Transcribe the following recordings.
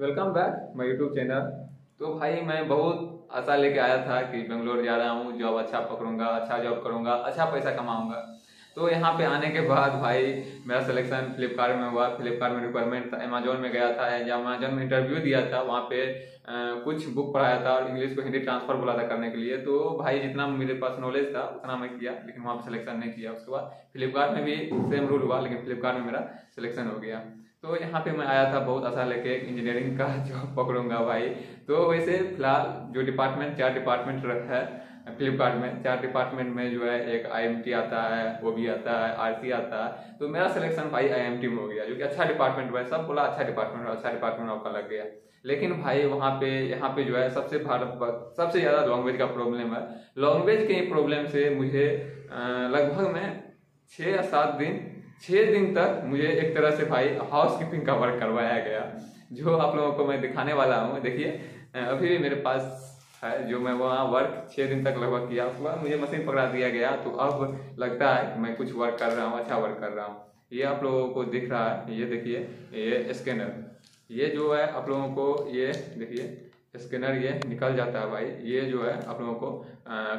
Welcome back my YouTube channel तो भाई मैं बहुत आशा लेके आया था कि बेंगलोर जा रहा हूँ जॉब अच्छा पकड़ूँगा अच्छा जॉब करूँगा अच्छा पैसा कमाऊँगा। तो यहाँ पे आने के बाद भाई मेरा सिलेक्शन फ्लिपकार्ट में हुआ। फ्लिपकार्ट में रिक्वायरमेंट था अमेजोन में गया था। जब अमेजोन में इंटरव्यू दिया था वहाँ पे आ, कुछ बुक पढ़ाया था और इंग्लिश को हिंदी ट्रांसफ़र बोला था करने के लिए। तो भाई जितना मेरे पास नॉलेज था उतना मैं किया लेकिन वहाँ पे सिलेक्शन नहीं किया। उसके बाद फ्लिपकार्ट में भी सेम रूल हुआ लेकिन फ्लिपकार्ट में मेरा सिलेक्शन हो गया। तो यहाँ पे मैं आया था बहुत आशा लेके इंजीनियरिंग का जॉब पकड़ूँगा भाई। तो वैसे फ़िलहाल जो डिपार्टमेंट चार डिपार्टमेंट है फ्लिपकार्ट में, चार डिपार्टमेंट में जो है, एक आईएमटी आता है, वो भी आता है आर आता है। तो मेरा सिलेक्शन भाई आईएमटी में हो गया, जो कि अच्छा डिपार्टमेंट है। सब बोला अच्छा डिपार्टमेंट अच्छा डिपार्टमेंट आपका लग गया। लेकिन भाई वहाँ पे, यहाँ पे जो है, सबसे भारत सबसे ज़्यादा लैंग्वेज का प्रॉब्लम है। लैंग्वेज के प्रॉब्लम से मुझे लगभग मैं छः या सात दिन छः दिन तक मुझे एक तरह से भाई हाउस कीपिंग का वर्क करवाया गया, जो आप लोगों को मैं दिखाने वाला हूँ। देखिए अभी भी मेरे पास है, जो मैं वहाँ वर्क छः दिन तक लगभग किया, उसके बाद मुझे मशीन पकड़ा दिया गया। तो अब लगता है मैं कुछ वर्क कर रहा हूँ अच्छा वर्क कर रहा हूँ। ये आप लोगों को दिख रहा है, ये देखिए, ये स्कैनर ये जो है, आप लोगों को ये, देखिए स्कैनर ये निकल जाता है भाई। ये जो है आप लोगों को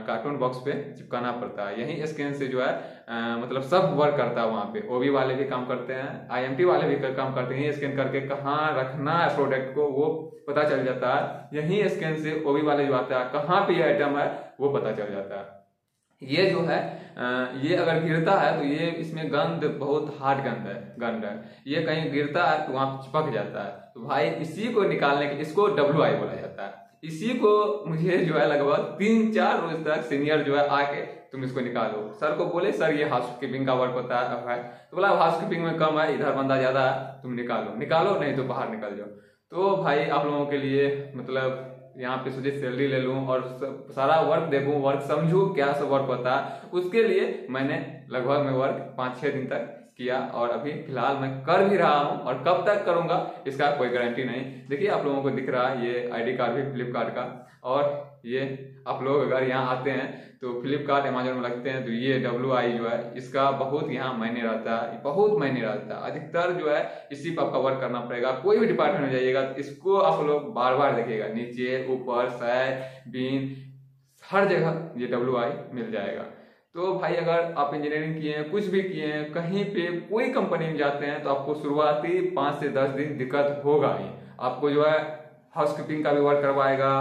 कार्टून बॉक्स पे चिपकाना पड़ता है। यही स्कैन से जो है आ, मतलब सब वर्क करता है वहाँ पे। ओबी वाले भी काम करते हैं आईएमटी वाले भी कर, काम करते हैं। स्कैन करके कहाँ रखना है प्रोडक्ट को वो पता चल जाता है। यही स्कैन से ओबी वाले जो आता है कहाँ पे ये आइटम है वो पता चल जाता है। ये जो है ये अगर गिरता है तो ये इसमें गंध, बहुत हार्ड गंध है गंध है। ये कहीं गिरता है तो वहाँ चिपक जाता है। तो भाई, इसी को निकालने के, इसको डब्ल्यू आई बोला जाता है। इसी को मुझे जो है लगभग तीन चार रोज तक सीनियर जो है आके तुम इसको निकालो। सर को बोले, सर, ये हाउस कीपिंग का वर्क होता है। तो बोला हाउस कीपिंग में कम है, इधर बंदा ज़्यादा है, तुम निकालो। निकालो, नहीं तो बाहर निकल जाओ। तो भाई, आप लोगों के लिए मतलब यहाँ पे सोचे सैलरी ले लूँ और सारा वर्क देखूँ वर्क समझू, क्या सब वर्क होता है उसके लिए मैंने लगभग मैं वर्क पाँच छः दिन तक किया और अभी फ़िलहाल मैं कर भी रहा हूँ और कब तक करूँगा, इसका कोई गारंटी नहीं। देखिए, आप लोगों को दिख रहा है, ये आईडी कार्ड भी फ्लिपकार्ट का। और ये आप लोग अगर यहाँ आते हैं तो फ्लिपकार्ट अमेजोन में लगते हैं तो ये डब्ल्यू आई जो है, इसका बहुत यहाँ मायने रहता है, बहुत मायने रहता है। अधिकतर जो है, इसी पर आपका वर्क करना पड़ेगा। कोई भी डिपार्टमेंट में जाइएगा तो इसको आप लोग बार बार देखिएगा। नीचे, ऊपर सैड बीन हर जगह ये डब्ल्यू आई मिल जाएगा। तो भाई, अगर आप इंजीनियरिंग किए हैं, कुछ भी किए हैं, कहीं पे कोई कंपनी में जाते हैं तो आपको शुरुआती पाँच से दस दिन दिक्कत होगा ही। आपको जो है हाउस कीपिंग का भी वर्क करवाएगा।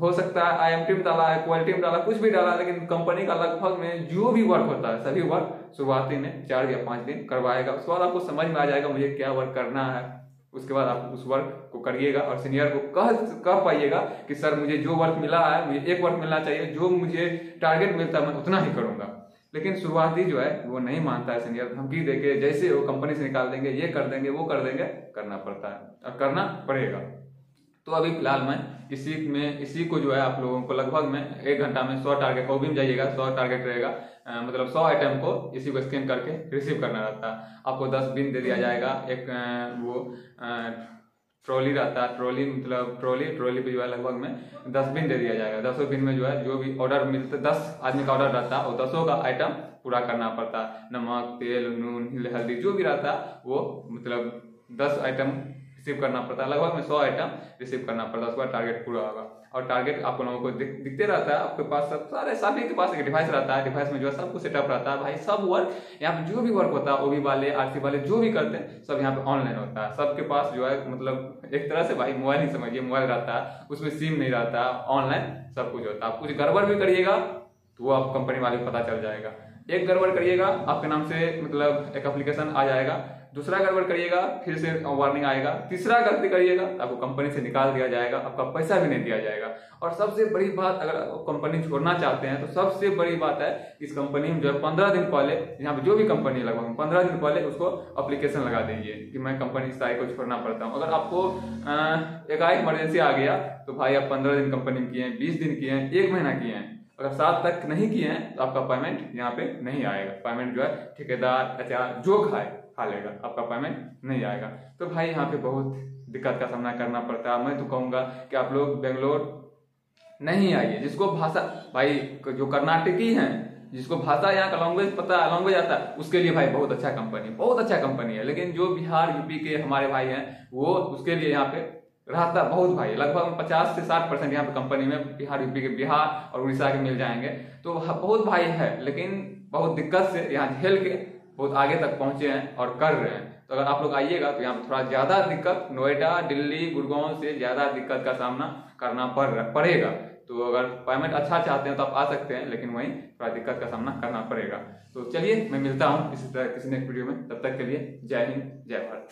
हो सकता है आई एम टी में डाला है क्वालिटी में डाला, कुछ भी डाला, लेकिन कंपनी का लगभग में जो भी वर्क होता है, सभी वर्क शुरुआती में चार या पाँच दिन करवाएगा। उसके बाद आपको समझ में आ जाएगा, मुझे क्या वर्क करना है। उसके बाद आप उस वर्क को करिएगा और सीनियर को कह कह पाइएगा कि, सर, मुझे जो वर्क मिला है, मुझे एक वर्क मिलना चाहिए, जो मुझे टारगेट मिलता है, मैं उतना ही करूँगा। लेकिन शुरुआती जो है, वो नहीं मानता है सीनियर धमकी देके जैसे वो कंपनी से निकाल देंगे, ये कर देंगे, वो कर देंगे, करना पड़ता है, और करना पड़ेगा। तो अभी फ़िलहाल मैं इसी में, इसी को जो है आप लोगों को लगभग में एक घंटा में सौ टारगेट ओबी में जाइएगा, सौ टारगेट रहेगा। मतलब सौ आइटम को इसी को स्कैन करके रिसीव करना रहता। है आपको दस बिन दे दिया जाएगा, एक वो ट्रॉली रहता। है ट्रॉली मतलब ट्रॉली ट्रॉली पे जो है लगभग में दस बिन दे दिया जाएगा। दसों बिन में जो है, जो भी ऑर्डर मिलता है दस आदमी का ऑर्डर रहता है और दसों का आइटम पूरा करना पड़ता। है नमक, तेल, नून, हल्दी, जो भी रहता है वो मतलब दस आइटम रिसीव करना पड़ता है। लगभग में सौ आइटम रिसीव करना पड़ता है। उसके बाद टारगेट पूरा होगा। और टारगेट आप लोगों को दिख, दिखते रहता है। आपके पास सब सारे सभी के पास एक डिवाइस रहता है। डिवाइस में जो है सब कुछ सेटअप रहता है। भाई सब वर्क यहाँ पे जो भी वर्क होता है ओबी वाले आरसी वाले जो भी करते हैं सब यहाँ पे ऑनलाइन होता है। सबके पास जो है मतलब एक तरह से भाई मोबाइल ही समझिए मोबाइल रहता है। उसमें सिम नहीं रहता। ऑनलाइन सब कुछ होता है। आप कुछ गड़बड़ भी करिएगा तो वो आप कंपनी वाले को पता चल जाएगा। एक गड़बड़ करिएगा आपके नाम से मतलब एक एप्लीकेशन आ जाएगा। दूसरा गड़बड़ करिएगा, फिर से वार्निंग आएगा। तीसरा गलती करिएगा, आपको कंपनी से निकाल दिया जाएगा, आपका पैसा भी नहीं दिया जाएगा। और सबसे बड़ी बात, अगर कंपनी छोड़ना चाहते हैं तो सबसे बड़ी बात है, इस कंपनी में जो है पंद्रह दिन पहले, यहाँ पे जो भी कंपनी लगभग, पंद्रह दिन पहले उसको अप्लीकेशन लगा दीजिए कि मैं कंपनी साई को छोड़ना पड़ता हूँ। अगर आपको एक इमरजेंसी आ गया तो भाई आप पंद्रह दिन कंपनी में किए हैं, बीस दिन किए हैं, एक महीना किए हैं। अगर सात तक नहीं किए हैं तो आपका पेमेंट यहाँ पे नहीं आएगा। पेमेंट जो है ठेकेदार अच्छा जो खाए। खा लेगा, आपका पेमेंट नहीं आएगा। तो भाई, यहाँ पे बहुत दिक्कत का सामना करना पड़ता है। मैं तो कहूँगा कि आप लोग बेंगलोर नहीं आइए। जिसको भाषा, भाई, जो कर्नाटकी हैं, जिसको भाषा यहाँ का लैंग्वेज पता लैंग्वेज आता है, उसके लिए भाई बहुत अच्छा कंपनी है बहुत अच्छा कंपनी है। लेकिन जो बिहार यूपी के हमारे भाई हैं, वो उसके लिए यहाँ पे रहता बहुत भाई। लगभग पचास से साठ परसेंट यहाँ पे कंपनी में बिहार यूपी के, बिहार और उड़ीसा के मिल जाएँगे। तो बहुत भाई है, लेकिन बहुत दिक्कत से यहाँ झेल के बहुत आगे तक पहुँचे हैं और कर रहे हैं। तो अगर आप लोग आइएगा तो यहाँ थोड़ा ज़्यादा दिक्कत, नोएडा, दिल्ली, गुड़गांव से ज़्यादा दिक्कत का सामना करना पड़ पड़ेगा। तो अगर पेमेंट अच्छा चाहते हैं तो आप आ सकते हैं, लेकिन वहीं थोड़ा दिक्कत का सामना करना पड़ेगा। तो चलिए, मैं मिलता हूँ इसी तरह किसी नेक्स्ट वीडियो में। तब तक के लिए जय हिंद, जय भारत।